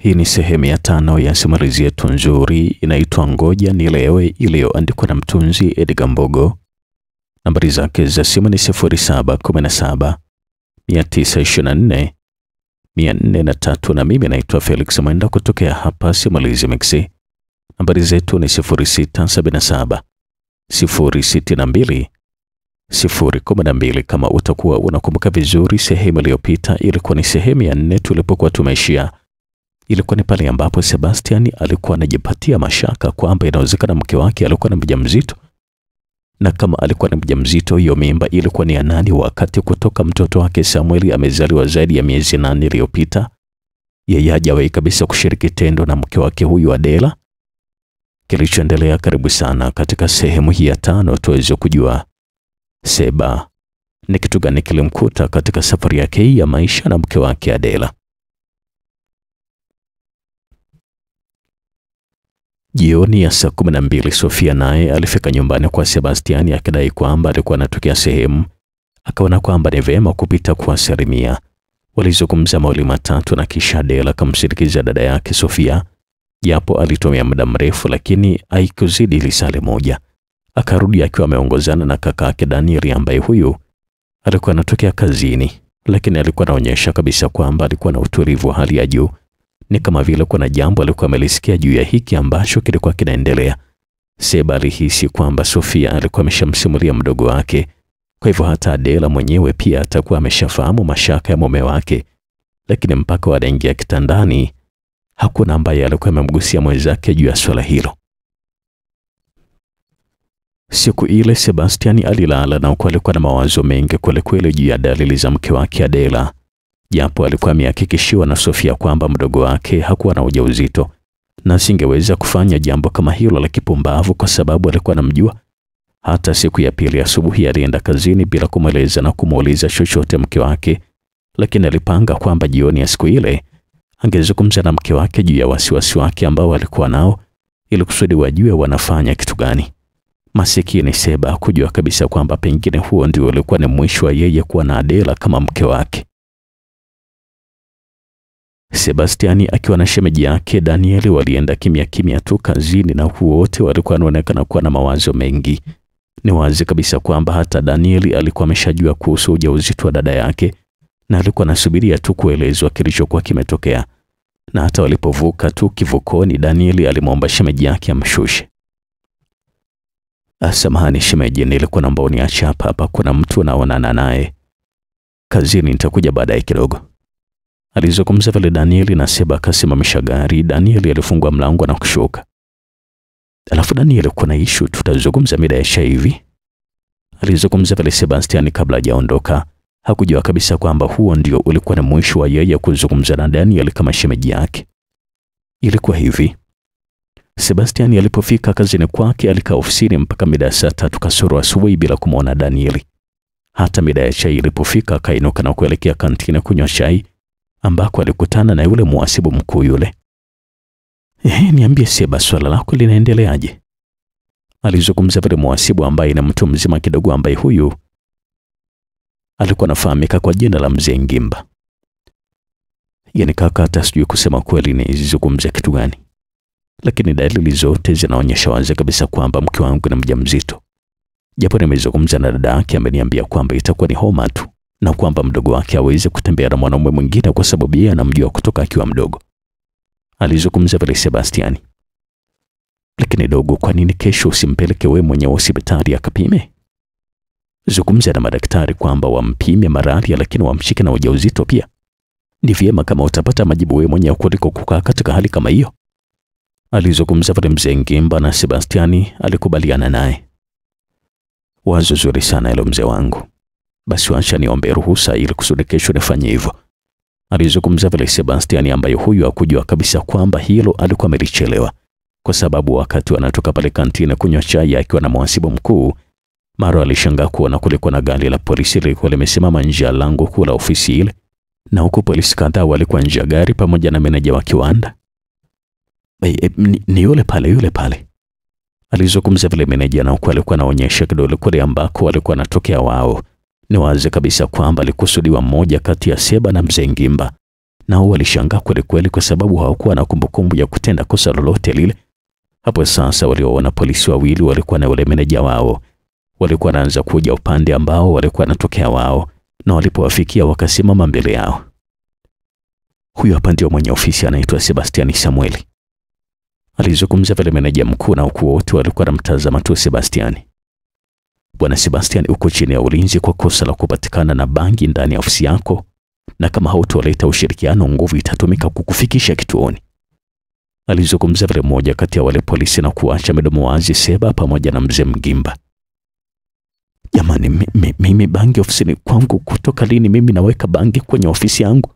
Hii ni sehemu ya tano ya simulizi yetu nzuri inaitwa Ngoja Nilewe, iliyoandikwa na mtunzi Edgar Mbogo. Nambari zake za simu ni 0717 924 403 na mimi naitwa Felix Mwenda kutokea hapa Simulizi Mix. Nambari zetu ni 0677 062 012. Kama utakuwa unakumbuka vizuri, sehemu iliyopita ilikuwa ni sehemu ya nne tulipokuwa tumeishia. Ilikuwa ni pale ambapo Sebastian alikuwa anajipatia mashaka kwamba inawezekana mke wake alikuwa na mjamzito, na kama alikuwa na mjamzito, hiyo mimba ilikuwa ni ya nani, wakati kutoka mtoto wake Samueli amezaliwa zaidi ya miezi nane iliyopita, yeye hajawahi kabisa kushiriki tendo na mke wake huyu Adela. Kilichoendelea, karibu sana katika sehemu hii ya tano tuweze kujua Seba ni kitu gani kilimkuta katika safari yake hii ya maisha na mke wake Adela. Jioni ya saa kumi na mbili Sofia naye alifika nyumbani kwa Sebastiani akidai kwamba alikuwa anatokea sehemu, akaona kwamba ni vema kupita kuwasalimia. Walizungumza mawili matatu na kisha Adela akamsindikiza dada yake Sofia, japo alitumia muda mrefu, lakini haikuzidi lisali moja. Akarudi akiwa ameongozana na kaka yake Danieli ambaye huyu alikuwa anatokea kazini, lakini alikuwa anaonyesha kabisa kwamba alikuwa na utulivu wa hali ya juu ni kama vile kuna jambo alikuwa amelisikia juu ya hiki ambacho kilikuwa kinaendelea. Seba alihisi kwamba Sofia alikuwa ameshamsimulia mdogo wake, kwa hivyo hata Adela mwenyewe pia atakuwa ameshafahamu mashaka ya mume wake, lakini mpaka wanaingia kitandani hakuna ambaye alikuwa amemgusia mwenzake juu ya swala hilo. Siku ile sebastiani alilala na huku alikuwa na mawazo mengi kwelikweli juu ya dalili za mke wake Adela japo alikuwa amehakikishiwa na Sofia kwamba mdogo wake hakuwa na ujauzito na singeweza kufanya jambo kama hilo la kipumbavu kwa sababu alikuwa anamjua. Hata siku ya pili asubuhi alienda kazini bila kumweleza na kumuuliza chochote mke wake, lakini alipanga kwamba jioni ya siku ile angezungumza na mke wake juu ya wasiwasi wake ambao alikuwa nao ili kusudi wajue wanafanya kitu gani. Masikini Seba kujua kabisa kwamba pengine huo ndio ulikuwa ni mwisho wa yeye kuwa na Adela kama mke wake. Sebastiani akiwa na shemeji yake Danieli walienda kimya kimya tu kazini, na huo wote walikuwa wanaonekana kuwa na mawazo mengi. Ni wazi kabisa kwamba hata Danieli alikuwa ameshajua kuhusu ujauzito wa dada yake na alikuwa anasubiria tu kuelezwa kilichokuwa kimetokea. Na hata walipovuka tu kivukoni, Danieli alimwomba shemeji yake amshushe. Samahani shemeji, nilikuwa naomba uniache hapa hapa, kuna mtu naonana naye kazini, nitakuja baadaye kidogo. Alizungumza vile Danieli na Seba akasimamisha gari. Danieli alifungua mlango na kushuka. Alafu Danieli, kuna ishu tutazungumza mida ya sha hivi, alizungumza vile Sebastian kabla hajaondoka. Hakujua kabisa kwamba huo ndio ulikuwa na mwisho wa yeye kuzungumza na Danieli kama shemeji yake. Ilikuwa hivi, Sebastian alipofika kazini kwake alikaa ofisini mpaka mida ya saa tatu kasoro asubuhi bila kumwona Danieli. Hata mida ya chai ilipofika akainuka na kuelekea kantini kunywa chai ambako alikutana na yule muhasibu mkuu yule. Eh, niambie Seba, swala lako linaendeleaje? Alizungumza vile muhasibu ambaye ni mtu mzima kidogo, ambaye huyu alikuwa anafahamika kwa jina la Mzee Ngimba. Yani kaka, hata sijui kusema kweli nizungumze kitu gani, lakini dalili zote zinaonyesha wazi kabisa kwamba mke wangu ni mjamzito, japo nimezungumza na dada yake, ameniambia kwamba itakuwa ni homa tu na kwamba mdogo wake aweze kutembea na mwanaume mwingine kwa sababu yeye anamjua kutoka akiwa mdogo. Alizungumza vile Sebastiani. Lakini dogo, kwa nini kesho usimpeleke wewe mwenyewe hospitali akapime? Zungumza na madaktari kwamba wampime malaria, lakini wamshike na ujauzito pia. Ni vyema kama utapata majibu wewe mwenyewe kuliko kukaa katika hali kama hiyo. Alizungumza vile mzee Ngimba na Sebastiani alikubaliana naye. Wazo zuri sana hilo mzee wangu. Basi wacha niombe ruhusa ili kusudi kesho nifanye hivyo. Alizungumza vile Sebastian ambaye huyu hakujua kabisa kwamba hilo alikuwa amelichelewa, kwa sababu wakati wanatoka pale kantini kunywa chai akiwa na mhasibu mkuu, mara alishangaa kuona kulikuwa na gari la polisi lilikuwa limesimama nje ya lango kuu la ofisi ile, na huku polisi kadhaa walikuwa nje ya gari pamoja na meneja wa kiwanda. E, e, ni, ni yule pale, yule pale alizungumza vile meneja, na huku alikuwa anaonyesha kidole kule ambako walikuwa wanatokea wao. Ni wazi kabisa kwamba alikusudiwa mmoja kati ya Seba na mzee Ngimba, nao walishangaa kwelikweli, kwa sababu hawakuwa na kumbukumbu ya kutenda kosa lolote lile. Hapo sasa walioona polisi wawili walikuwa na yule meneja wao, walikuwa wanaanza kuja upande ambao walikuwa wanatokea wao, na walipowafikia wakasimama mbele yao. Huyu hapa ndio mwenye ofisi anaitwa Sebastiani Samueli, alizungumza vile meneja mkuu, na huku wote walikuwa wanamtazama tu Sebastiani. Bwana Sebastian uko chini ya ulinzi kwa kosa la kupatikana na bangi ndani ya ofisi yako, na kama hautoleta ushirikiano, nguvu itatumika kukufikisha kituoni, alizungumza vile mmoja kati ya wale polisi na kuacha midomo wazi Seba pamoja na mzee Mgimba. Jamani, mimi, bangi ofisini kwangu? Kutoka lini mimi naweka bangi kwenye ofisi yangu?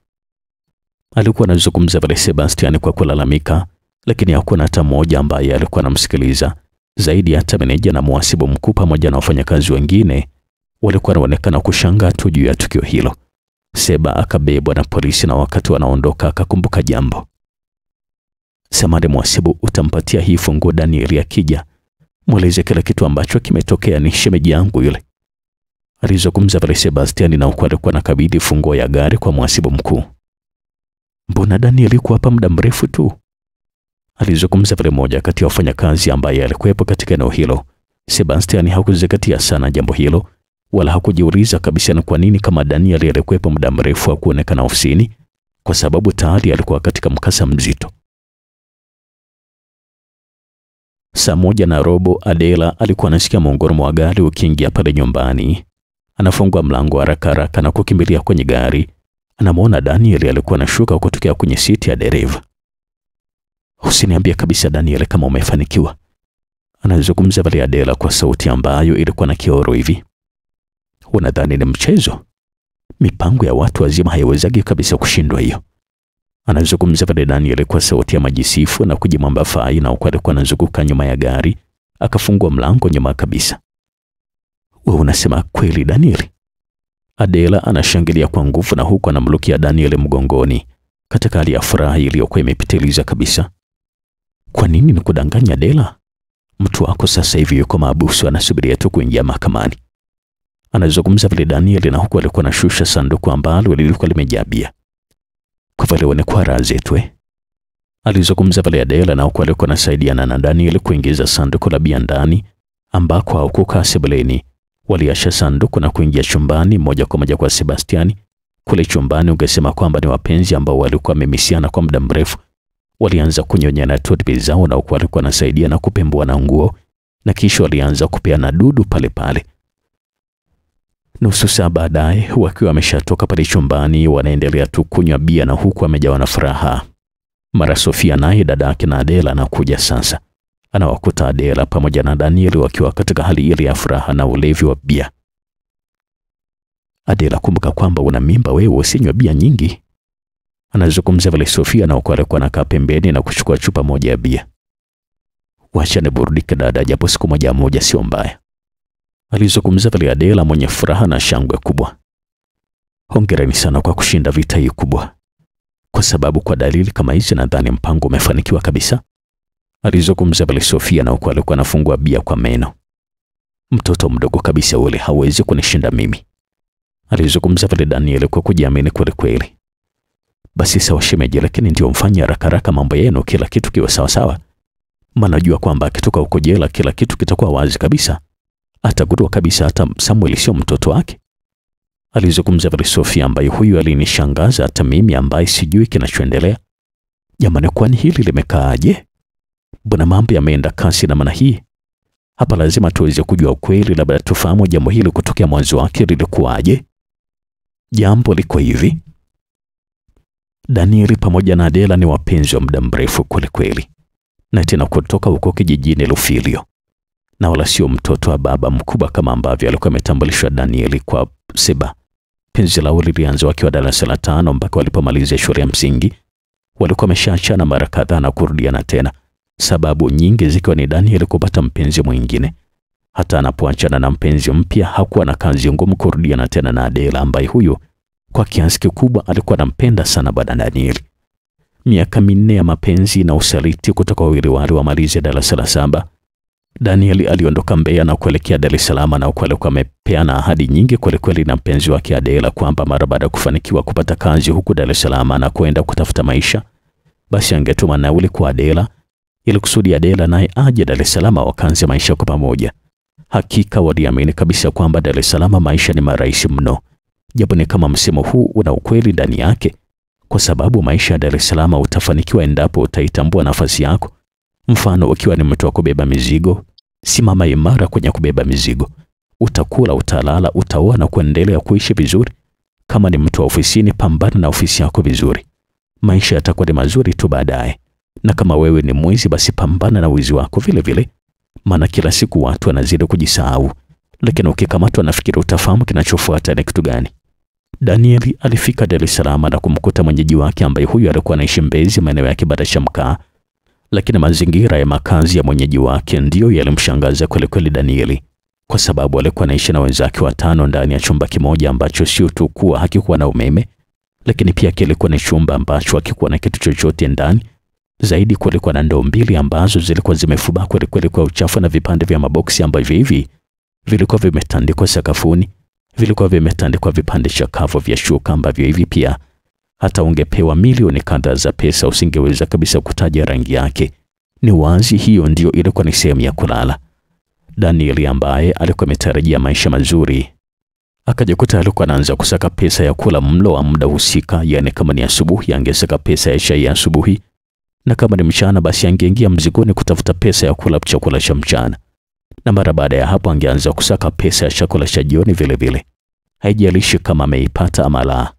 Alikuwa anazungumza vile Sebastian kwa kulalamika, lakini hakuna hata mmoja ambaye alikuwa anamsikiliza zaidi. Hata meneja na mwasibu mkuu pamoja na wafanyakazi wengine walikuwa wanaonekana kushangaa tu juu ya tukio hilo. Seba akabebwa na polisi, na wakati wanaondoka akakumbuka jambo. Samade mhasibu, utampatia hii funguo Danieli akija, mweleze kila kitu ambacho kimetokea, ni shemeji yangu yule, alizungumza pale Sebastiani, na huku alikuwa anakabidhi funguo ya gari kwa mwasibu mkuu. Mbona Danieli kuwa muda mrefu tu? Alizungumza vile moja kati ya wafanyakazi ambaye alikuwepo katika eneo hilo. Sebastian hakuzingatia sana jambo hilo wala hakujiuliza kabisa ni kwa nini kama Daniel alikuwepo muda mrefu hakuonekana ofisini, kwa sababu tayari alikuwa katika mkasa mzito. Saa moja na robo Adela alikuwa anasikia mongoromo wa gari ukiingia pale nyumbani. Anafungua mlango haraka haraka na kukimbilia kwenye gari. Anamwona Daniel alikuwa anashuka kutokea kwenye siti ya dereva. Usiniambie kabisa Daniel kama umefanikiwa, anazungumza pale Adela kwa sauti ambayo ilikuwa na kioro hivi. Unadhani ni mchezo? Mipango ya watu wazima haiwezagi kabisa kushindwa hiyo. Anazungumza pale Daniel kwa sauti ya majisifu na kujimwamba fai, na ukweli alikuwa anazunguka nyuma ya gari, akafungua mlango nyuma kabisa. Wewe unasema kweli Daniel? Adela anashangilia kwa nguvu na huku anamlukia Daniel mgongoni katika hali ya furaha iliyokuwa imepitiliza kabisa. Kwa nini nikudanganya Dela? Mtu wako sasa hivi yuko maabusu anasubiria tu kuingia mahakamani. Anazungumza vile Daniel na huku alikuwa anashusha sanduku ambalo lilikuwa limejabia. Kwa vile wanakuwa raha zetu eh. Alizungumza vile Adela na huku alikuwa anasaidiana na Daniel kuingiza sanduku la bia ndani ambako haukukaa sebuleni. Waliasha sanduku na kuingia chumbani moja kwa moja kwa Sebastiani. Kule chumbani ungesema kwamba ni wapenzi ambao walikuwa wamemisiana kwa muda mrefu. Walianza kunyonyana totbi zao na huku walikuwa wanasaidia na kupembua na nguo na kisha walianza kupeana dudu pale pale. Nusu saa baadaye wakiwa wameshatoka pale chumbani, wanaendelea tu kunywa bia na huku amejawa na furaha. Mara Sofia naye dada yake na Adela anakuja sasa, anawakuta Adela pamoja na Danieli wakiwa katika hali ile ya furaha na ulevi wa bia. Adela, kumbuka kwamba una mimba wewe, usinywe bia nyingi, anazungumza vile Sofia, na huku kwa anakaa pembeni na kuchukua chupa moja ya bia. Wacha niburudike dada, japo siku moja moja sio mbaya alizungumza vile Adela mwenye furaha na shangwe kubwa. Hongereni sana kwa kushinda vita hii kubwa, kwa sababu kwa dalili kama hizi nadhani mpango umefanikiwa kabisa, alizungumza vile Sofia, na huku alikuwa anafungua bia kwa meno. Mtoto mdogo kabisa ule hawezi kunishinda mimi, alizungumza vile Daniel kwa kujiamini kwelikweli. kweli. Basi sawa shemeji, lakini ndio mfanye haraka haraka mambo yenu, kila kitu kiwe sawa sawa, maana najua kwamba akitoka huko jela kila kitu kitakuwa wazi kabisa atagundua kabisa hata Samuel sio mtoto wake, alizungumza Sofia, ambaye huyu alinishangaza hata mimi ambaye sijui kinachoendelea. Jamani, kwani hili limekaaje? Mbona mambo yameenda kasi namna hii? Hapa lazima tuweze kujua ukweli, labda tufahamu jambo hili kutokea mwanzo wake lilikuwaje. Jambo liko hivi, Danieli pamoja na Adela ni wapenzi wa muda mrefu kwelikweli, na tena kutoka huko kijijini Lufilio na wala sio mtoto wa baba mkubwa kama ambavyo alikuwa ametambulishwa Danieli kwa Seba. Penzi lao lilianza wakiwa darasa la tano mpaka walipomaliza shule ya msingi. Walikuwa wameshaachana mara kadhaa na kurudiana tena, sababu nyingi zikiwa ni Danieli kupata mpenzi mwingine. Hata anapoachana na mpenzi mpya hakuwa na kazi ngumu kurudiana tena na Adela, ambaye huyo kwa kiasi kikubwa alikuwa anampenda sana bwana Daniel. Miaka minne ya mapenzi na usaliti kutoka wawili wale wamalize darasa la saba Daniel aliondoka Mbeya na kuelekea Dar es Salaam na huko alikuwa amepeana ahadi nyingi kwelikweli na mpenzi wake Adela kwamba mara baada ya kufanikiwa kupata kazi huku Dar es Salaam na kwenda kutafuta maisha, basi angetuma nauli kwa Adela ili kusudi Adela naye aje Dar es Salaam wakaanze maisha kwa pamoja. Hakika waliamini kabisa kwamba Dar es Salaam maisha ni marahisi mno, japo ni kama msemo huu una ukweli ndani yake, kwa sababu maisha ya Dar es Salaam utafanikiwa endapo utaitambua nafasi yako. Mfano, ukiwa ni mtu wa kubeba mizigo, simama imara kwenye kubeba mizigo. Utakula, utalala, utaoa na kuendelea kuishi vizuri. Kama ni mtu wa ofisini, pambana na ofisi yako vizuri, maisha yatakuwa ni mazuri tu baadaye. Na kama wewe ni mwizi, basi pambana na wizi wako vile vile, maana kila siku watu wanazidi kujisahau, lakini ukikamatwa, nafikiri utafahamu kinachofuata ni kitu gani. Danieli alifika Dar es Salaam na kumkuta mwenyeji wake ambaye huyu alikuwa anaishi Mbezi, maeneo ya Kibada cha Mkaa, lakini mazingira ya makazi ya mwenyeji wake ndiyo yalimshangaza kwelikweli Danieli, kwa sababu alikuwa anaishi na wenzake watano ndani ya chumba kimoja ambacho sio tu kuwa hakikuwa na umeme, lakini pia kilikuwa ni chumba ambacho hakikuwa na kitu chochote ndani. Zaidi kulikuwa na ndoo mbili ambazo zilikuwa zimefubaa kwelikweli kwa uchafu na vipande vya maboksi ambavyo hivi vilikuwa vimetandikwa sakafuni vilikuwa vimetandikwa vipande chakavu vya shuka ambavyo hivi pia hata ungepewa milioni kadhaa za pesa usingeweza kabisa kutaja rangi yake. Ni wazi hiyo ndiyo ilikuwa ni sehemu ya kulala. daniel ambaye alikuwa ametarajia maisha mazuri akajikuta alikuwa anaanza kusaka pesa ya kula mlo wa muda husika, yani kama ni asubuhi angesaka pesa ya chai ya asubuhi, na kama ni mchana basi angeingia mzigoni kutafuta pesa ya kula chakula cha mchana na mara baada ya hapo angeanza kusaka pesa ya chakula cha jioni vile vile. Haijalishi kama ameipata ama la,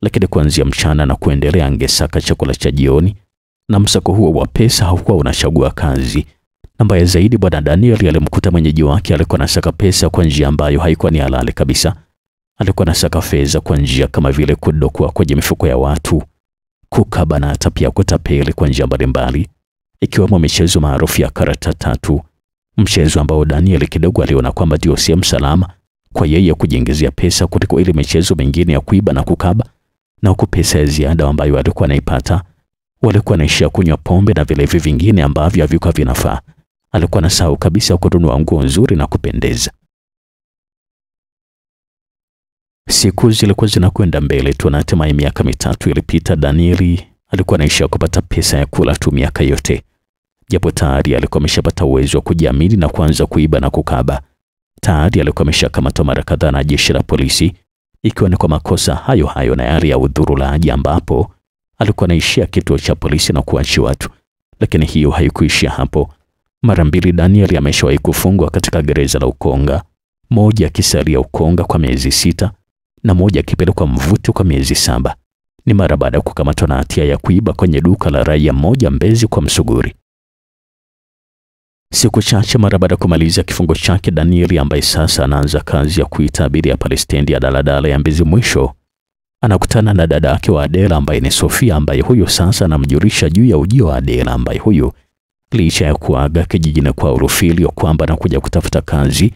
lakini kuanzia mchana na kuendelea angesaka chakula cha jioni, na msako huo wa pesa haukuwa unachagua kazi. Na mbaya zaidi, bwana Daniel alimkuta mwenyeji wake alikuwa anasaka pesa kwa njia ambayo haikuwa ni halali kabisa. Alikuwa anasaka fedha kwa njia kama vile kudokua kwenye mifuko ya watu, kukaba na hata pia kutapeli kwa njia mbalimbali, ikiwemo michezo maarufu ya karata tatu mchezo ambao Daniel kidogo aliona kwamba ndio sehemu salama kwa yeye kujiingizia pesa kuliko ile michezo mingine ya kuiba na kukaba, na huku pesa ya ziada ambayo alikuwa anaipata walikuwa naishia kunywa pombe na vilevi vingine ambavyo havikuwa vinafaa. Alikuwa na anasahau kabisa kununua nguo nzuri na kupendeza. Siku zilikuwa zinakwenda mbele tu na hatimaye miaka mitatu ilipita. Danieli alikuwa anaishia kupata pesa ya kula tu miaka yote japo tayari alikuwa ameshapata uwezo wa kujiamini na kuanza kuiba na kukaba. Tayari alikuwa ameshakamatwa mara kadhaa na jeshi la polisi, ikiwa ni kwa makosa hayo hayo na yale ya udhurulaji, ambapo alikuwa anaishia kituo cha polisi na kuachi watu. Lakini hiyo haikuishia hapo. Mara mbili Daniel ameshawahi kufungwa katika gereza la Ukonga, moja akisalia Ukonga kwa miezi sita na moja akipelekwa Mvuti kwa miezi saba. Ni mara baada ya kukamatwa na hatia ya kuiba kwenye duka la raia mmoja Mbezi kwa Msuguri. Siku chache mara baada ya kumaliza kifungo chake, Danieli ambaye sasa anaanza kazi ya kuita abiria pale stendi ya daladala ya Mbezi Mwisho, anakutana na dada yake wa Adela ambaye ni Sofia, ambaye huyo sasa anamjulisha juu ya ujio wa Adela, ambaye huyo licha ya kuaga kijijini kwa Urufilio kwamba anakuja kutafuta kazi,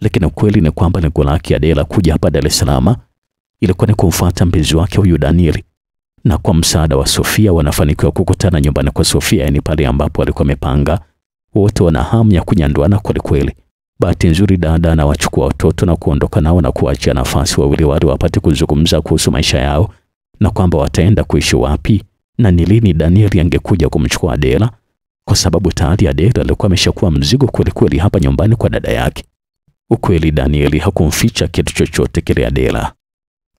lakini ukweli ni kwamba lengo lake Adela kuja hapa Dar es Salaam ilikuwa ni kumfuata mpenzi wake huyu Danieli, na kwa msaada wa Sofia wanafanikiwa kukutana nyumbani kwa Sofia, yani pale ambapo alikuwa amepanga wote wana hamu ya kunyanduana kwelikweli. Bahati nzuri dada anawachukua watoto na kuondoka nao na kuachia nafasi wawili wale wapate kuzungumza kuhusu maisha yao na kwamba wataenda kuishi wapi na ni lini Danieli angekuja kumchukua Adela, kwa sababu tayari Adela alikuwa ameshakuwa mzigo kwelikweli hapa nyumbani kwa dada yake. Ukweli Danieli hakumficha kitu chochote kile. Adela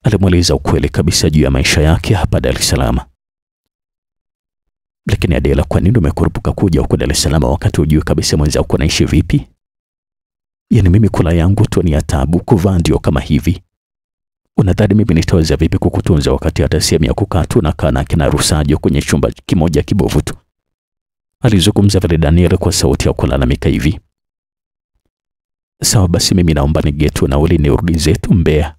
alimweleza ukweli kabisa juu ya maisha yake hapa Dar es Salaam. Lakini Adela, kwa nini umekurupuka kuja huko Dar es Salaam wakati hujui kabisa mwenzako anaishi vipi? Yaani mimi kula yangu tu ni ya taabu, kuvaa ndio kama hivi. Unadhani mimi nitaweza vipi kukutunza wakati hata sehemu ya kukaa tu nakaa na kina Rusajo kwenye chumba kimoja kibovu tu? Alizungumza vile Daniel kwa sauti ya kulalamika hivi. Sawa basi, mimi naomba nigetu nauli nirudi zetu Mbeya.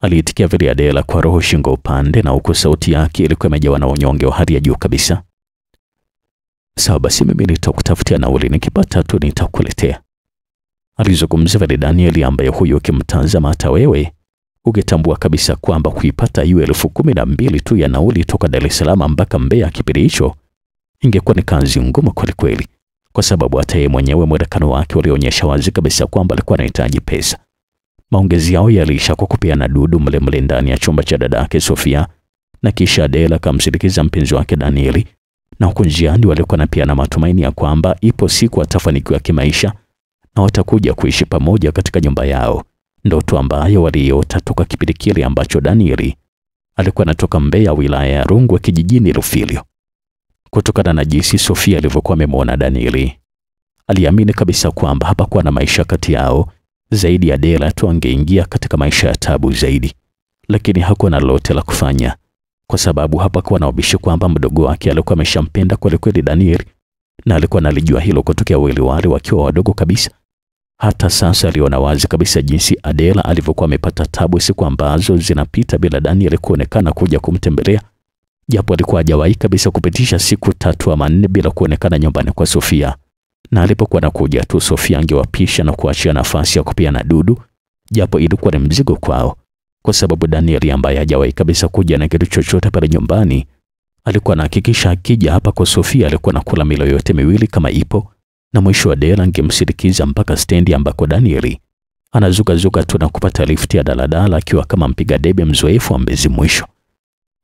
Aliitikia vile Adela kwa roho shingo upande, na huku sauti yake ilikuwa imejawa na unyonge wa hali ya juu kabisa. Sawa basi, mimi nitakutafutia nauli, nikipata tu nitakuletea. Alizungumza vile Daniel, ambaye huyo ukimtazama hata wewe ungetambua kabisa kwamba kuipata hiyo elfu kumi na mbili tu ya nauli toka Dar es Salaam mpaka Mbeya kipindi hicho ingekuwa ni kazi ngumu kwelikweli, kweli. kwa sababu hata yeye mwenyewe mwonekano wake ulionyesha wazi kabisa kwamba alikuwa anahitaji pesa. Maongezi yao yaliisha kwa kupeana dudu mle mle ndani ya chumba cha dada yake Sofia, na kisha Adela akamsindikiza mpenzi wake Danieli, na huko njiani walikuwa na pia na matumaini ya kwamba ipo siku atafanikiwa kimaisha na watakuja kuishi pamoja katika nyumba yao, ndoto ambayo waliota toka kipindi kile ambacho Danieli alikuwa anatoka Mbeya, wilaya ya Rungwe, kijijini Rufilio. Kutokana na jinsi Sofia alivyokuwa amemwona Danieli, aliamini kabisa kwamba hapakuwa na maisha kati yao zaidi ya Dela tu angeingia katika maisha ya tabu zaidi, lakini hakuwa na lolote la kufanya kwa sababu hapakuwa na ubishi kwamba mdogo wake alikuwa ameshampenda kwelikweli Danieli, na alikuwa analijua hilo kutokea wale wale wakiwa wadogo kabisa. Hata sasa aliona wazi kabisa jinsi Adela alivyokuwa amepata tabu siku ambazo zinapita bila Daniel kuonekana kuja kumtembelea, japo alikuwa hajawahi kabisa kupitisha siku tatu ama nne bila kuonekana nyumbani kwa Sofia, na alipokuwa anakuja tu Sofia angewapisha na kuachia nafasi ya kupia na dudu, japo ilikuwa ni mzigo kwao, kwa sababu Danieli ambaye hajawahi kabisa kuja na kitu chochote pale nyumbani alikuwa anahakikisha akija hapa kwa Sofia alikuwa nakula milo yote miwili kama ipo na mwisho wa dela angemsindikiza mpaka stendi ambako Danieli anazukazuka tu na kupata lifti ya daladala akiwa kama mpiga debe mzoefu wa Mbezi Mwisho.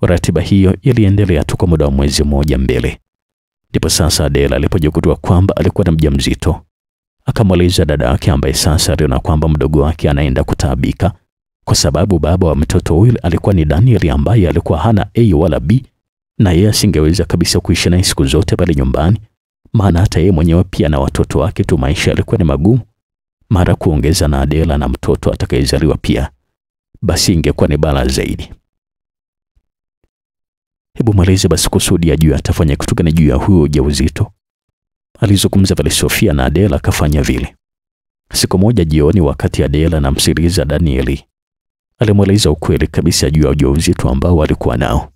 Ratiba hiyo iliendelea tu kwa muda wa mwezi mmoja mbele, ndipo sasa Adela alipojikutua kwamba alikuwa na mjamzito, akamweleza dada yake ambaye sasa aliona kwamba mdogo wake anaenda kutaabika, kwa sababu baba wa mtoto huyu alikuwa ni Daniel ambaye alikuwa hana A wala B, na yeye asingeweza kabisa kuishi naye siku zote pale nyumbani maana hata yeye mwenyewe pia na watoto wake tu maisha yalikuwa ni magumu, mara kuongeza na Adela na mtoto atakayezaliwa pia, basi ingekuwa ni bala zaidi. Hebu mweleze basi kusudi ya juu atafanya kitu gani juu ya huyo ujauzito. Alizungumza Sofia na Adela akafanya vile. Siku moja jioni, wakati Adela anamsikiliza Danieli, alimweleza ukweli kabisa juu ya ujauzito ambao alikuwa nao.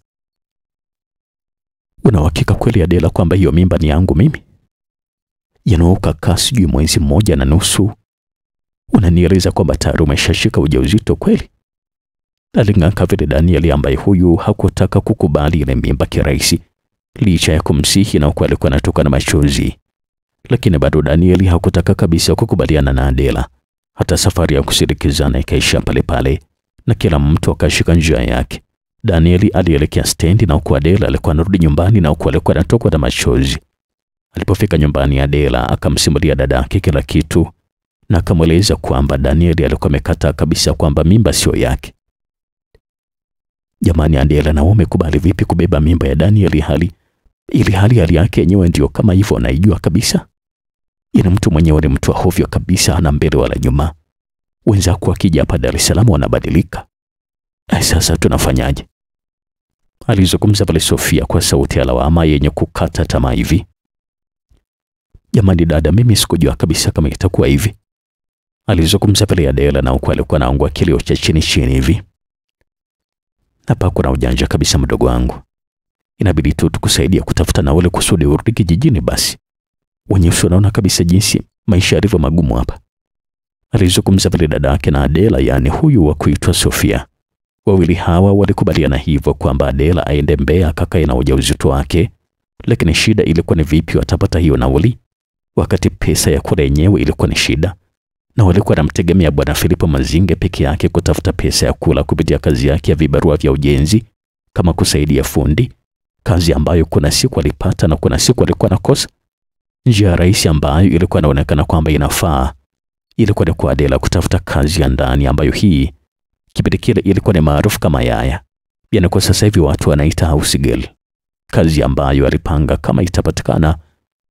Una uhakika kweli Adela kwamba hiyo mimba ni yangu mimi? Yanaukakaa sijui mwezi mmoja na nusu, unanieleza kwamba tayari umeshashika ujauzito kweli? Aling'aka vile Danieli ambaye huyu hakutaka kukubali ile mimba kirahisi, licha ya kumsihi na ukweli alikuwa anatoka na machozi, lakini bado Danieli hakutaka kabisa kukubaliana na Adela. Hata safari ya kusindikizana ikaisha pale pale na kila mtu akashika njia yake. Danieli alielekea stendi na huku Adela alikuwa anarudi nyumbani na huku alikuwa anatokwa na machozi. Alipofika nyumbani, Adela akamsimulia dada yake kila kitu na akamweleza kwamba Danieli alikuwa amekataa kabisa kwamba mimba sio yake. Jamani, Adela, na wame kubali vipi kubeba mimba ya Daniel hali ili hali hali yake yenyewe ndio kama hivyo anaijua kabisa? Yana mtu mwenyewe ni mtu hovyo kabisa, ana mbele wala nyuma. Wenzako akija hapa Dar es Salaam wanabadilika. Ay, sasa tunafanyaje? Alizungumza pale Sofia kwa sauti ya lawama yenye kukata tamaa hivi. Jamani dada, mimi sikujua kabisa kama itakuwa hivi. Alizungumza pale Adela na huku alikuwa anaangua kilio cha chini chini hivi. Hapa kuna ujanja kabisa mdogo wangu. Inabidi tu tukusaidia kutafuta na wale kusudi urudi kijijini basi. Wenyewe unaona kabisa jinsi maisha yalivyo magumu hapa. Alizungumza pale dada yake na Adela, yaani huyu wa kuitwa Sofia. Wawili hawa walikubaliana hivyo kwamba Adela aende Mbeya akakae na ujauzito wake, lakini shida ilikuwa ni vipi watapata hiyo nauli, wakati pesa ya kula yenyewe ilikuwa ni shida, na walikuwa wanamtegemea bwana Filipo Mazinge peke yake kutafuta pesa ya kula kupitia kazi yake ya vibarua vya ujenzi kama kusaidia fundi, kazi ambayo kuna siku alipata na kuna siku alikuwa nakosa. Njia rahisi ambayo ilikuwa inaonekana kwamba inafaa ilikuwa ni kwa Adela kutafuta kazi ya ndani ambayo hii kipindi kile ilikuwa ni maarufu kama yaya, yani kwa sasa hivi watu wanaita house girl, kazi ambayo alipanga kama itapatikana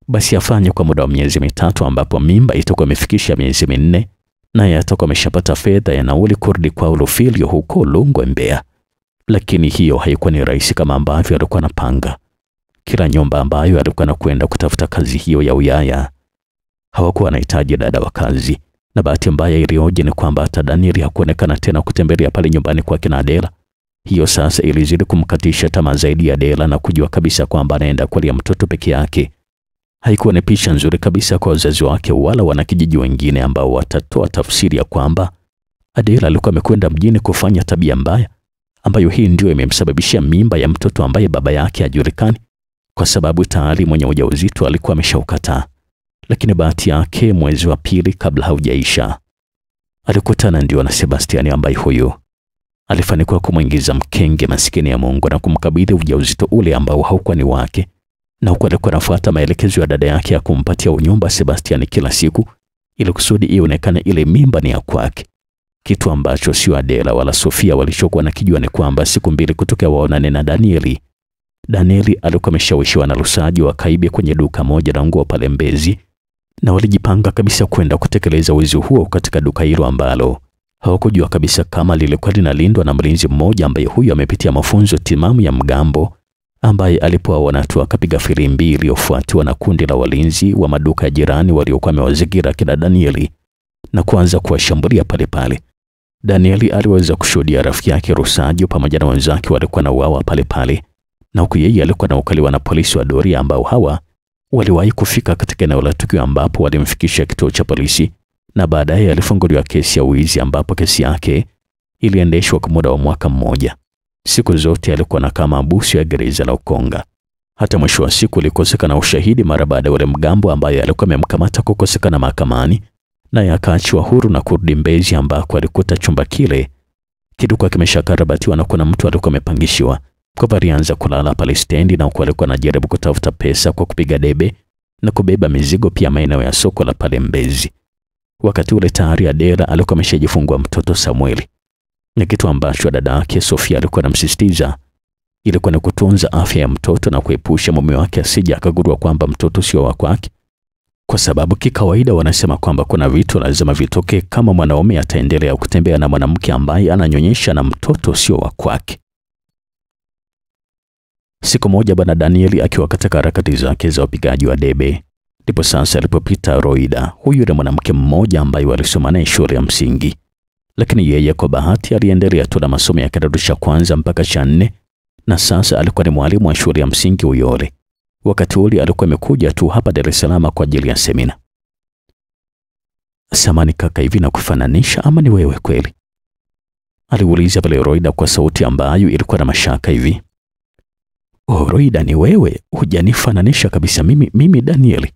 basi afanye kwa muda wa miezi mitatu, ambapo mimba itakuwa imefikisha miezi minne, naye atakuwa ameshapata fedha ya nauli kurudi kwa Rufilio huko Lungwe, Mbeya. Lakini hiyo haikuwa ni rahisi kama ambavyo alikuwa anapanga. Kila nyumba ambayo alikuwa anakwenda kutafuta kazi hiyo ya uyaya hawakuwa wanahitaji dada wa kazi na bahati mbaya iliyoje ni kwamba hata Danieli hakuonekana tena kutembelea pale nyumbani kwa kina Adela. Hiyo sasa ilizidi kumkatisha tamaa zaidi ya Adela na kujua kabisa kwamba anaenda kulia mtoto peke yake. Haikuwa ni picha nzuri kabisa kwa wazazi wake wala wanakijiji wengine ambao watatoa tafsiri ya kwamba Adela alikuwa amekwenda mjini kufanya tabia mbaya, ambayo hii ndio imemsababishia mimba ya mtoto ambaye baba yake hajulikani, kwa sababu tayari mwenye ujauzito alikuwa ameshaukataa. lakini bahati yake, mwezi wa pili kabla haujaisha, alikutana ndio na Sebastiani ambaye huyu alifanikiwa kumwingiza mkenge masikini ya Mungu na kumkabidhi ujauzito ule ambao haukuwa ni wake, na huku alikuwa anafuata maelekezo ya dada yake ya kumpatia unyumba Sebastiani kila siku ili kusudi ionekane ile mimba ni ya kwake, kitu ambacho sio Adela wala Sofia walichokuwa na kijua ni kwamba siku mbili kutokea waonane na Danieli. Danieli alikuwa ameshawishiwa na Lusaji wakaibia kwenye duka moja la nguo pale Mbezi, na walijipanga kabisa kwenda kutekeleza wizi huo katika duka hilo ambalo hawakujua kabisa kama lilikuwa linalindwa na mlinzi mmoja ambaye huyo amepitia mafunzo timamu ya mgambo, ambaye alipowaona tu akapiga firimbi iliyofuatiwa na kundi la walinzi wa maduka ya jirani waliokuwa wamewazingira kina Danieli na kuanza kuwashambulia palepale. pale. Danieli aliweza kushuhudia rafiki yake Rusajo pamoja na wenzake walikuwa na uawa palepale, pale, na huku yeye alikuwa anaukaliwa na polisi wa doria ambao hawa waliwahi kufika katika eneo la tukio ambapo walimfikisha kituo cha polisi na baadaye alifunguliwa kesi ya wizi ambapo kesi yake iliendeshwa kwa muda wa mwaka mmoja. Siku zote alikuwa na kama abusu ya gereza la Ukonga. Hata mwisho wa siku ulikosekana ushahidi mara baada ya ule mgambo ambaye alikuwa amemkamata kukosekana mahakamani, naye akaachiwa huru na kurudi Mbezi ambako alikuta chumba kile kilikuwa kimeshakarabatiwa na kuna mtu alikuwa amepangishiwa. Kwa alianza kulala pale stendi, na huku alikuwa anajaribu kutafuta pesa kwa kupiga debe na kubeba mizigo pia maeneo ya soko la pale Mbezi. Wakati ule tayari Adela alikuwa ameshajifungua mtoto Samueli, na kitu ambacho dada yake Sofia alikuwa anamsisitiza ilikuwa ni kutunza afya ya mtoto na kuepusha mume wake asije akagundua kwamba mtoto sio wa kwake, kwa sababu kikawaida wanasema kwamba kuna vitu lazima vitokee kama mwanaume ataendelea kutembea na mwanamke ambaye ananyonyesha na mtoto sio wa kwake. Siku moja bwana Danieli akiwa katika harakati zake za upigaji wa debe ndipo sasa alipopita Roida. Huyu ni mwanamke mmoja ambaye walisoma naye shule ya msingi, lakini yeye kwa bahati aliendelea tu na masomo ya kidato cha kwanza mpaka cha nne, na sasa alikuwa ni mwalimu wa shule ya msingi Uyole. Wakati ule alikuwa amekuja tu hapa Dar es Salaam kwa ajili ya semina. Samani kaka, hivi na kufananisha ama ni wewe kweli? aliuliza pale Roida kwa sauti ambayo ilikuwa na mashaka hivi. Oh, Roida ni wewe? Hujanifananisha kabisa mimi, mimi Danieli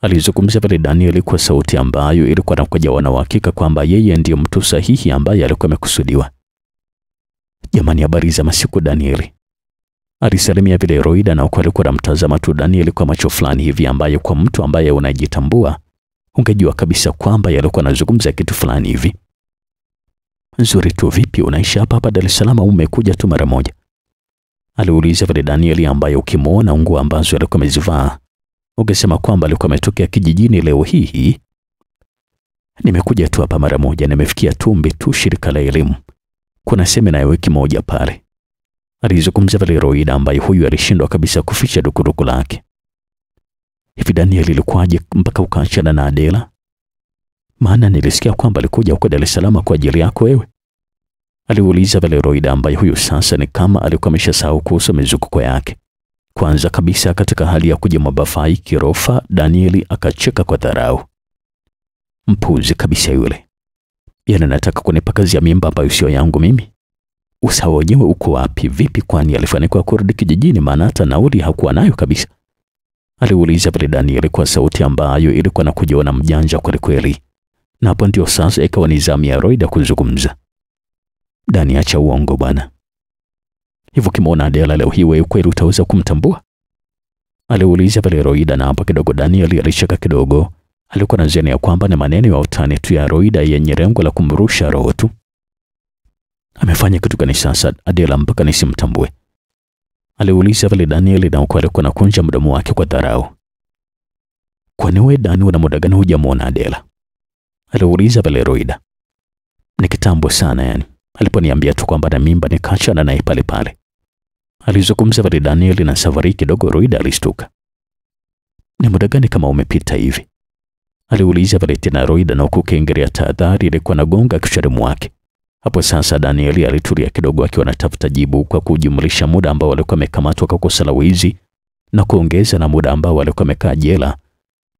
alizungumza pale Danieli kwa sauti ambayo ilikuwa na kujawa na uhakika kwamba yeye ndiyo mtu sahihi ambaye alikuwa amekusudiwa. Jamani, habari za masiku Danieli, alisalimia vile Roida, na huku alikuwa anamtazama tu Danieli kwa macho fulani hivi ambayo kwa mtu ambaye unajitambua ungejua kabisa kwamba yalikuwa anazungumza kitu fulani hivi. Nzuri tu, vipi, unaishi hapa hapa Dar es Salaam au umekuja tu mara moja? aliuliza vile Danieli, ambaye ukimwona nguo ambazo alikuwa amezivaa ungesema kwamba alikuwa ametokea kijijini leo hii. Nimekuja tu hapa mara moja, nimefikia Tumbi tu shirika la elimu, kuna semina ya wiki moja pale, alizungumza vile Roida, ambaye huyu alishindwa kabisa kuficha dukuduku lake. Hivi Daniel, ilikuwaje mpaka ukaachana na Adela? Maana nilisikia kwamba alikuja huko Dar es Salaam kwa ajili yako wewe, aliuliza vile Roida, ambaye huyu sasa ni kama alikuwa ameshasahau kuhusu mizunguko yake. Kwanza kabisa katika hali ya kuja mabafai kirofa, Danieli akacheka kwa dharau. Mpuzi kabisa yule, yana anataka kunipa kazi ya mimba ambayo sio yangu mimi. Usawa wenyewe uko wapi? Vipi, kwani alifanikiwa kurudi kijijini? Maana hata nauli hakuwa nayo kabisa, aliuliza vile Danieli kwa sauti ambayo ilikuwa na kujiona mjanja kwelikweli. Na hapo ndio sasa ikawa ni zamu ya Roida kuzungumza. Dani, acha uongo bwana hivyo ukimwona Adela leo hii wewe kweli utaweza kumtambua? aliuliza Roida, na hapo kidogo Daniel alishaka kidogo. Alikuwa nadhani ya kwamba ni maneno ya utani tu ya Roida yenye lengo la kumrusha roho tu. Amefanya kitu gani sasa Adela mpaka nisimtambue? aliuliza pale Daniel, na huko alikuwa anakunja mdomo wake kwa dharau. Kwani wewe Dani, una muda gani hujamwona Adela? aliuliza pale Roida. Ni kitambo sana yani aliponiambia tu kwamba na mimba nikaachana naye pale pale, alizungumza pale Daniel. Na safari kidogo Roida alistuka. Ni muda gani kama umepita hivi? aliuliza pale tena Roida, na huku kengele ya tahadhari ilikuwa nagonga kichwani mwake. Hapo sasa Danieli alitulia kidogo, akiwa anatafuta jibu kwa kujumlisha muda ambao walikuwa wamekamatwa kwa kosa la wizi na kuongeza na muda ambao walikuwa wamekaa jela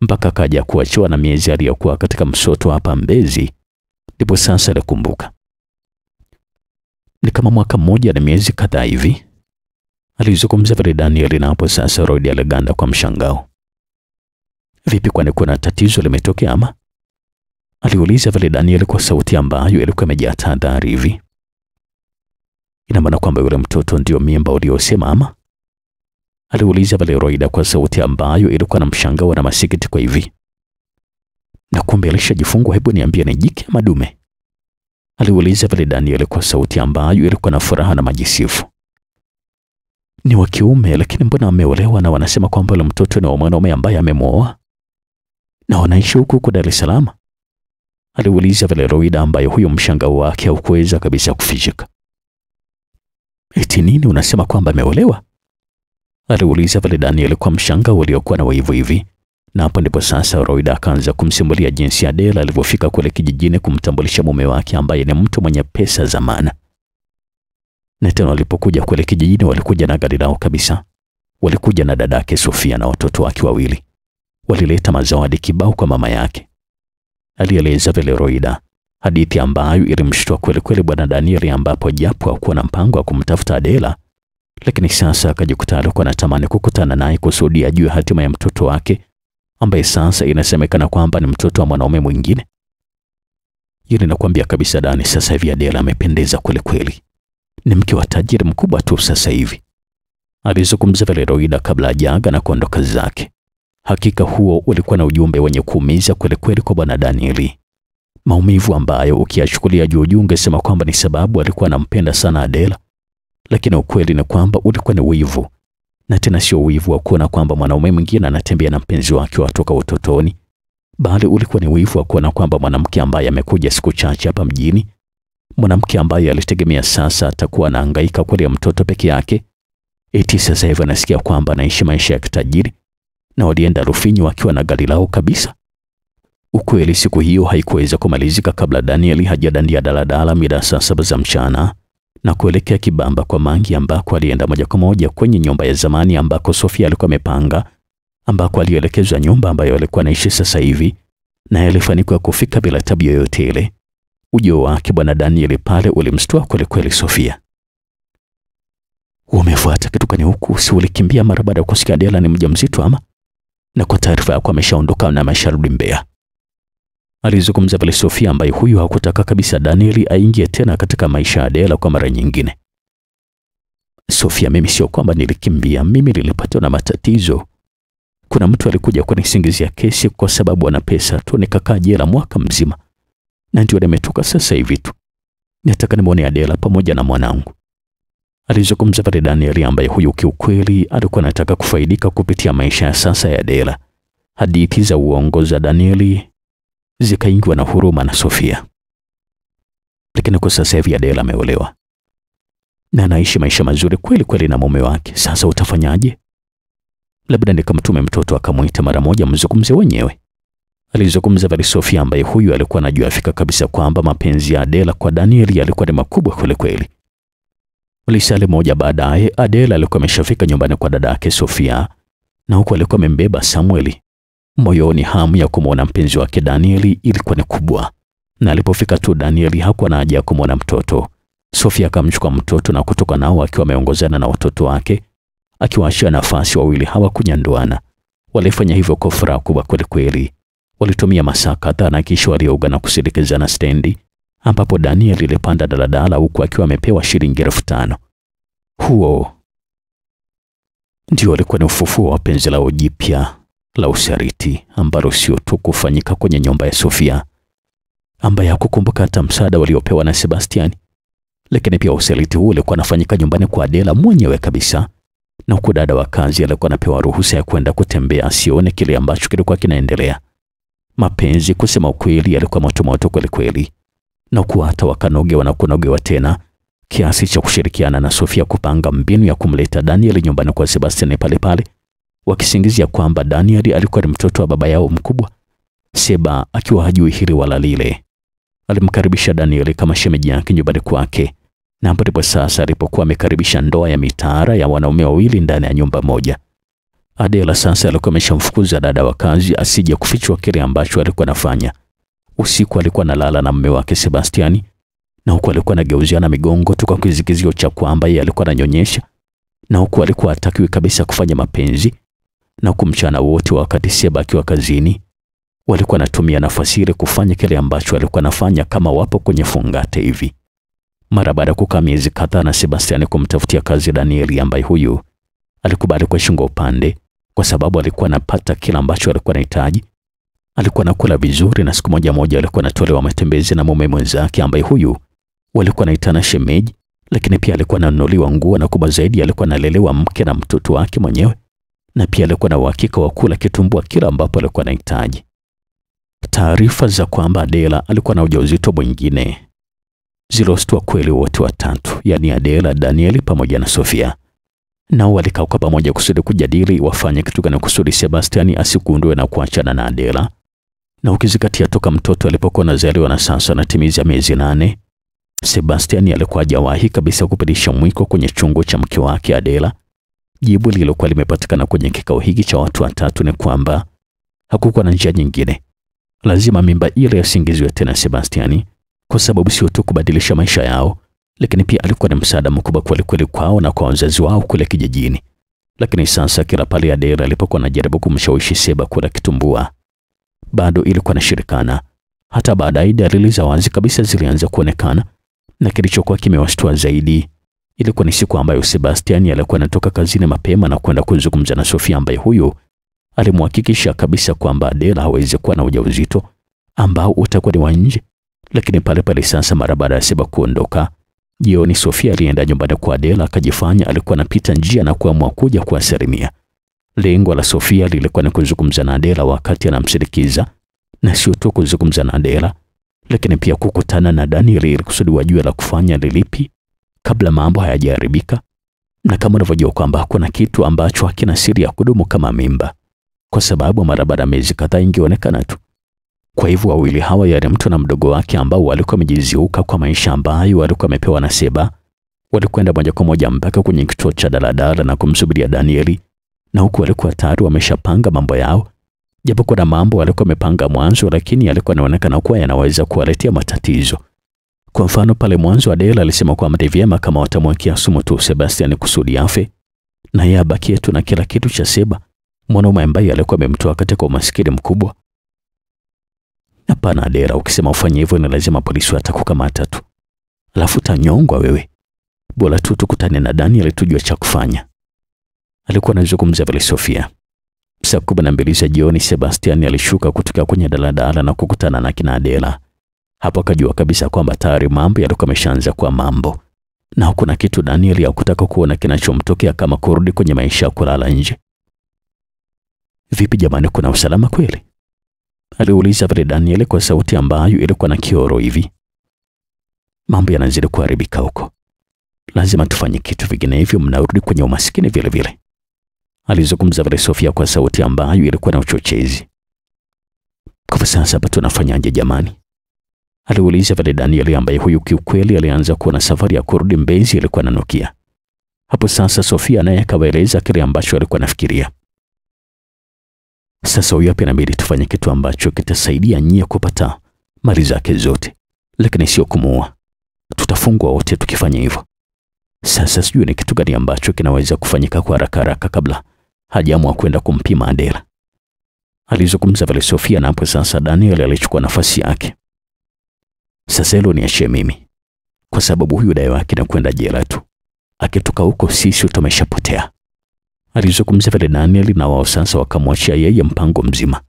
mpaka akaja kuachiwa na miezi aliyokuwa katika msoto hapa Mbezi. Ndipo sasa alikumbuka ni kama mwaka mmoja na miezi kadhaa hivi, alizungumza vile Daniel. Na hapo sasa Roida aliganda kwa mshangao. Vipi, kwani kuna tatizo limetokea ama? aliuliza vile Daniel kwa sauti ambayo ilikuwa imejaa tahadhari hivi. Ina maana kwamba yule mtoto ndio mimba uliosema ama? aliuliza vile Roida kwa sauti ambayo ilikuwa na mshangao na masikitiko hivi. Na kumbe alishajifungwa, hebu niambie ni jike ama dume? aliuliza vile Daniel kwa sauti ambayo ilikuwa na furaha na majisifu. Ni wa kiume, lakini mbona ameolewa na wanasema kwamba yule mtoto ni wa mwanaume ambaye amemwoa na wanaishi huku huku Dar es Salaam? aliuliza vile Roida ambaye huyo mshangao wake haukuweza kabisa kufichika. Eti nini unasema kwamba ameolewa? aliuliza vile Daniel kwa mshangao uliokuwa na waivu hivi. Na hapo ndipo sasa Roida akaanza kumsimulia jinsi Adela alivyofika kule kijijini kumtambulisha mume wake ambaye ni mtu mwenye pesa za maana. Na tena walipokuja kule kijijini walikuja na gari lao kabisa. Walikuja na dadake Sofia na watoto wake wawili. Walileta mazawadi kibao kwa mama yake. Alieleza vile Roida hadithi ambayo ilimshtua kweli kweli bwana Danieli, ambapo japo hakuwa na mpango wa kumtafuta Adela, lakini sasa akajikuta alikuwa anatamani kukutana naye kusudi ajue hatima ya mtoto wake ambaye sasa inasemekana kwamba ni mtoto wa mwanaume mwingine. Yule nakwambia kabisa Dani, sasa hivi Adela amependeza kweli kweli, ni mke wa tajiri mkubwa tu sasa hivi, alizungumza vile Roida kabla ajaga na kuondoka zake. Hakika huo ulikuwa na ujumbe wenye kuumiza kwelikweli kweli kwa bwana Danieli, maumivu ambayo ukiyachukulia juu juu ungesema kwamba ni sababu alikuwa anampenda sana Adela, lakini ukweli ni kwamba ulikuwa ni wivu, na tena sio wivu wa kuona kwamba mwanaume mwingine anatembea na mpenzi wake wa toka utotoni, bali ulikuwa ni wivu wa kuona kwamba mwanamke ambaye amekuja siku chache hapa mjini, mwanamke ambaye alitegemea sasa atakuwa anahangaika kulea mtoto peke yake, eti sasa hivi anasikia kwamba anaishi maisha ya kitajiri na walienda Rufinyu wakiwa na gari lao kabisa. Ukweli siku hiyo haikuweza kumalizika kabla Danieli hajadandia daladala mida saa saba za mchana na kuelekea Kibamba kwa Mangi, ambako alienda moja kwa moja kwenye nyumba ya zamani ambako Sofia alikuwa amepanga, ambako alielekezwa nyumba ambayo alikuwa anaishi sasa hivi, na alifanikiwa kufika bila tabu yoyote ile. Ujio wake bwana Danieli pale ulimstua kweli kweli Sofia. Umefuata kitu gani huku? Si ulikimbia mara baada ya kusikia Adela ni mjamzito ama? Na kwa taarifa yako ameshaondoka na amesharudi Mbeya. Alizungumza pale Sofia, ambaye huyu hakutaka kabisa Danieli aingie tena katika maisha ya Adela kwa mara nyingine. Sofia, mimi sio kwamba nilikimbia, mimi nilipatwa na matatizo. Kuna mtu alikuja kunisingizia kesi kwa sababu ana pesa tu, nikakaa jela mwaka mzima, na ndio nimetoka sasa hivi tu. Nataka nimwone Adela pamoja na mwanangu. Alizungumza pale Danieli, ambaye huyu kiukweli alikuwa anataka kufaidika kupitia maisha ya sasa ya Adela. Hadithi za uongo za Danieli zikaingiwa na huruma na Sofia. Lakini kwa sasa hivi Adela ameolewa na anaishi maisha mazuri kweli kweli na mume wake. Sasa utafanyaje? Labda nikamtume mtoto akamwita mara moja mzungumze wenyewe, alizungumza pale Sofia, ambaye huyu alikuwa anajua fika kabisa kwamba mapenzi ya Adela kwa Daniel yalikuwa ni makubwa kwelikweli. kweli. Lisali moja baadaye, Adela alikuwa ameshafika nyumbani kwa dada yake Sofia, na huku alikuwa amembeba Samueli. Moyoni hamu ya kumwona mpenzi wake Danieli ilikuwa ni kubwa, na alipofika tu Danieli hakuwa na haja ya kumwona mtoto. Sofia akamchukua mtoto na kutoka nao akiwa ameongozana na watoto wake, akiwaachia nafasi wawili hawa kunyanduana. Walifanya hivyo kwa furaha kubwa kwelikweli. kweli. Walitumia masaa kadhaa na kisha walioga na kusindikizana stendi, ambapo daniel ilipanda daladala huku akiwa amepewa shilingi elfu tano. Huo ndio alikuwa ni ufufuo wa penzi lao jipya la ushariti ambalo sio tu kufanyika kwenye nyumba ya Sofia ambaye hakukumbuka hata msaada waliopewa na Sebastiani, lakini pia usaliti huu ulikuwa unafanyika nyumbani kwa Adela mwenyewe kabisa, na huku dada wa kazi alikuwa anapewa ruhusa ya kwenda kutembea asione kile ambacho kilikuwa kinaendelea. Mapenzi kusema ukweli yalikuwa motomoto kweli kweli, na kuwa hata wakanogewa na kunogewa tena kiasi cha kushirikiana na Sofia kupanga mbinu ya kumleta Daniel nyumbani kwa Sebastian pale pale wakisingizia kwamba Daniel alikuwa ni mtoto wa baba yao mkubwa. Seba akiwa hajui hili wala lile, alimkaribisha Daniel kama shemeji yake nyumbani kwake, na hapo ndipo sasa alipokuwa amekaribisha ndoa ya mitara ya wanaume wawili ndani ya nyumba moja. Adela sasa alikuwa ameshamfukuza dada wa kazi asije kufichwa kile ambacho alikuwa anafanya. Usiku alikuwa analala na mume wake Sebastiani, na huku alikuwa anageuziana migongo tu kwa kizikizio cha kwamba yeye alikuwa ananyonyesha, na huku alikuwa hatakiwi kabisa kufanya mapenzi na huku mchana wote wakati Seba akiwa kazini walikuwa anatumia nafasi ile kufanya kile ambacho alikuwa anafanya kama wapo kwenye fungate hivi. Mara baada ya kukaa miezi kadhaa na Sebastiani kumtafutia kazi Danieli, ambaye huyu alikubali kwa shingo upande, kwa sababu alikuwa anapata kila ambacho alikuwa anahitaji. Alikuwa anakula vizuri, na siku moja moja alikuwa anatolewa matembezi na mume mwenzake, ambaye huyu walikuwa anaitana shemeji, lakini pia alikuwa ananunuliwa nguo, na kubwa zaidi alikuwa analelewa mke na mtoto wake mwenyewe, na pia alikuwa na uhakika wa kula kitumbua kila ambapo alikuwa anahitaji. Taarifa za kwamba Adela alikuwa na ujauzito mwingine ziliwashtua kweli wote watatu, yaani Adela, Danieli pamoja na Sofia. Nao walikaa kwa pamoja kusudi kujadili wafanye kitu gani kusudi Sebastiani asigundue na kuachana na Adela. Na ukizingatia toka mtoto alipokuwa anazaliwa na sasa anatimiza miezi nane, Sebastiani alikuwa hajawahi kabisa kupitisha mwiko kwenye chungu cha mke wake Adela. Jibu lililokuwa limepatikana kwenye kikao hiki cha watu watatu ni kwamba hakukuwa na njia nyingine, lazima mimba ile yasingiziwe tena Sebastiani, kwa sababu sio tu kubadilisha maisha yao, lakini pia alikuwa ni msaada mkubwa kwelikweli kweli kwao na kwa wazazi wao kule kijijini. Lakini sasa kila pale Adera alipokuwa anajaribu kumshawishi Seba kula kitumbua, bado ilikuwa inashirikana. Hata baadaye dalili za wazi kabisa zilianza kuonekana, na kilichokuwa kimewashtua zaidi ilikuwa ni siku ambayo Sebastian alikuwa anatoka kazini mapema na kwenda kuzungumza na Sofia, ambaye huyu alimhakikisha kabisa kwamba Adela hawezi kuwa na ujauzito ambao utakuwa ni wa nje. Lakini pale pale sasa, mara baada ya Seba kuondoka jioni, Sofia alienda nyumbani kwa Adela, akajifanya alikuwa anapita njia na kuamua kuja kuwasalimia. Lengo la Sofia lilikuwa ni kuzungumza na Adela wakati anamsindikiza, na sio tu kuzungumza na Adela, lakini pia kukutana na Daniel ili kusudi wajue la kufanya lilipi kabla mambo hayajaharibika. Na kama unavyojua kwamba kuna kitu ambacho hakina siri ya kudumu kama mimba, kwa sababu mara baada ya miezi kadhaa ingeonekana tu. Kwa hivyo wawili hawa, yaani mtu na mdogo wake, ambao walikuwa wamejiziuka kwa maisha ambayo walikuwa wamepewa na Seba, walikwenda moja kwa moja mpaka kwenye kituo cha daladala na kumsubiria Danieli, na huku walikuwa tayari wameshapanga mambo yao, japo kuna mambo walikuwa wamepanga mwanzo, lakini yalikuwa yanaonekana kuwa yanaweza kuwaletea matatizo. Kwa mfano, pale mwanzo Adela alisema kwamba ni vyema kama watamwekea sumu tu Sebastian kusudi afe na yeye abakie tu na kila kitu cha Seba, mwanaume ambaye alikuwa amemtoa katika umaskini mkubwa. Hapana Adera, ukisema ufanye hivyo ni lazima polisi watakukamata tu, alafu tanyongwa wewe. Bora tu tukutane na Daniel tujue cha kufanya. Alikuwa anazungumza vile Sofia. Saa kumi na mbili za jioni Sebastian alishuka kutoka kwenye daladala na kukutana na kina Adela. Hapo akajua kabisa kwamba tayari mambo yalikuwa yameshaanza kuwa mambo, na hakuna kitu Daniel hakutaka kuona kinachomtokea kama kurudi kwenye maisha ya kulala nje. Vipi jamani, kuna usalama kweli? Aliuliza vile Daniel kwa sauti ambayo ilikuwa na kioro hivi. Mambo yanazidi kuharibika huko, lazima tufanye kitu, vinginevyo mnarudi kwenye umasikini vile vile, alizungumza vile Sofia kwa sauti ambayo ilikuwa na uchochezi. Kwa sasa hapa tunafanyaje jamani? aliuliza vile Daniel ambaye huyu kiukweli alianza kuona safari ya kurudi Mbezi ilikuwa nanukia. Hapo sasa Sofia naye akawaeleza kile ambacho alikuwa anafikiria. Sasa hapa inabidi tufanye kitu ambacho kitasaidia nyie kupata mali zake zote, lakini sio kumuua. Tutafungwa wote tukifanya hivyo. Sasa sijui ni kitu gani ambacho kinaweza kufanyika kwa haraka haraka kabla hajaamua kwenda kumpima Adela, alizungumza vile Sofia, na hapo sasa Daniel alichukua nafasi yake. Sasa hilo niachie mimi, kwa sababu huyu dai wake na kwenda jela tu, akitoka huko sisi tumeshapotea, alizungumza vile Danieli na wao sasa wakamwachia yeye mpango mzima.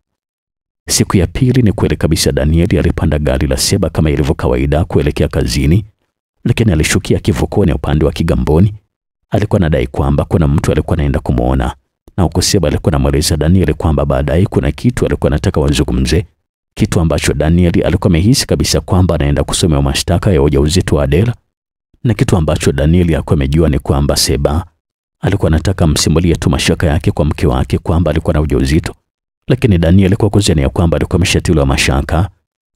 Siku ya pili, ni kweli kabisa, Danieli alipanda gari la Seba kama ilivyo kawaida kuelekea kazini, lakini alishukia kivukoni upande wa Kigamboni. Alikuwa anadai kwamba kuna mtu alikuwa anaenda kumwona, na huko Seba alikuwa anamweleza Danieli kwamba baadaye kuna kitu alikuwa anataka wazungumze kitu ambacho Danieli alikuwa amehisi kabisa kwamba anaenda kusomewa mashtaka ya ujauzito wa Adela, na kitu ambacho Danieli alikuwa amejua ni kwamba Seba alikuwa anataka msimulie tu mashaka yake kwa mke wake kwamba alikuwa na ujauzito, lakini Daniel kwa kuzania kwamba alikuwa ameshatiliwa mashaka,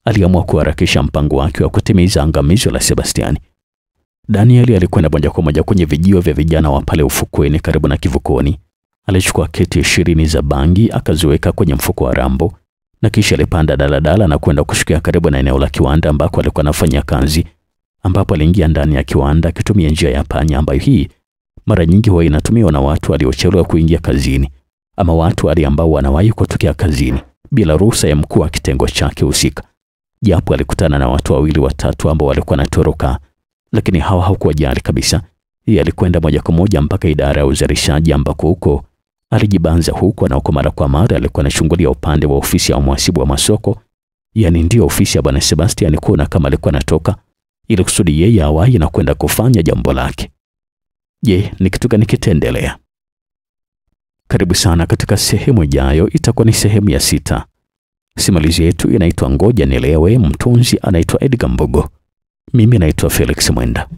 aliamua kuharakisha mpango wake wa kutimiza angamizo la Sebastiani. Daniel alikwenda moja kwa moja kwenye vijio vya vijana wa pale ufukweni karibu na kivukoni. Alichukua keti ishirini za bangi akaziweka kwenye mfuko wa rambo na kisha alipanda daladala na kwenda kushukia karibu na eneo la kiwanda ambako alikuwa anafanya kazi, ambapo aliingia ndani ya kiwanda akitumia njia ya panya ambayo hii mara nyingi huwa inatumiwa na watu waliochelewa kuingia kazini ama watu wale ambao wanawahi kutokea kazini bila ruhusa ya mkuu wa kitengo chake husika. Japo alikutana na watu wawili watatu ambao walikuwa wanatoroka, lakini hawa hawakuwajali kabisa. Yeye alikwenda moja kwa moja mpaka idara ya uzalishaji ambako huko alijibanza huko na huko mara kwa mara alikuwa anashughulia upande wa ofisi ya mwasibu wa masoko, yani ndio ofisi ya bwana Sebastian, kuona kama alikuwa anatoka ili kusudi yeye awahi na kwenda kufanya jambo lake. Je, ni kitu gani kitaendelea? Karibu sana katika sehemu ijayo, itakuwa ni sehemu ya sita. Simulizi yetu inaitwa Ngoja Nielewe. Mtunzi anaitwa Edgar Mbogo, mimi naitwa Felix Mwenda.